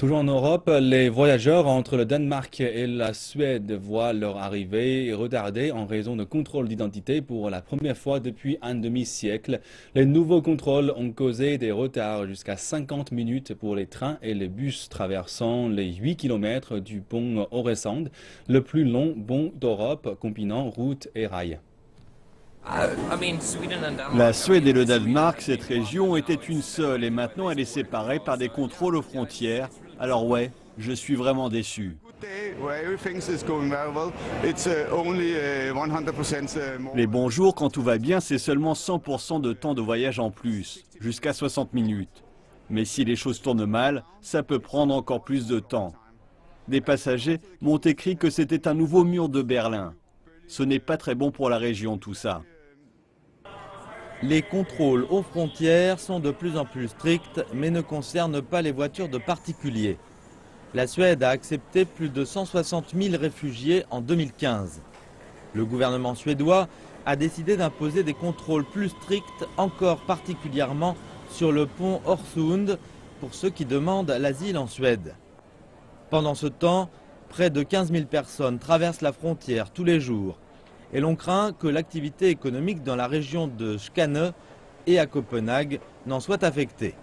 Toujours en Europe, les voyageurs entre le Danemark et la Suède voient leur arrivée retardée en raison de contrôles d'identité pour la première fois depuis un demi-siècle. Les nouveaux contrôles ont causé des retards jusqu'à 50 minutes pour les trains et les bus traversant les 8 km du pont Oresand, le plus long pont d'Europe combinant route et rail. La Suède et le Danemark, cette région était une seule et maintenant elle est séparée par des contrôles aux frontières alors ouais, je suis vraiment déçu. Les bons jours, quand tout va bien, c'est seulement 100% de temps de voyage en plus, jusqu'à 60 minutes. Mais si les choses tournent mal, ça peut prendre encore plus de temps. Des passagers m'ont écrit que c'était un nouveau mur de Berlin. Ce n'est pas très bon pour la région tout ça. Les contrôles aux frontières sont de plus en plus stricts, mais ne concernent pas les voitures de particuliers. La Suède a accepté plus de 160 000 réfugiés en 2015. Le gouvernement suédois a décidé d'imposer des contrôles plus stricts, encore particulièrement sur le pont Orsund, pour ceux qui demandent l'asile en Suède. Pendant ce temps, près de 15 000 personnes traversent la frontière tous les jours et l'on craint que l'activité économique dans la région de Skane et à Copenhague n'en soit affectée.